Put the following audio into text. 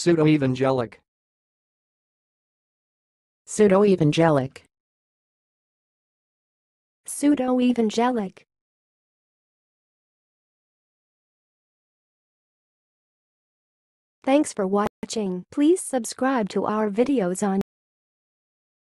Pseudo-evangelic. Pseudo-evangelic. Pseudo-evangelic. Thanks for watching. Please subscribe to our videos on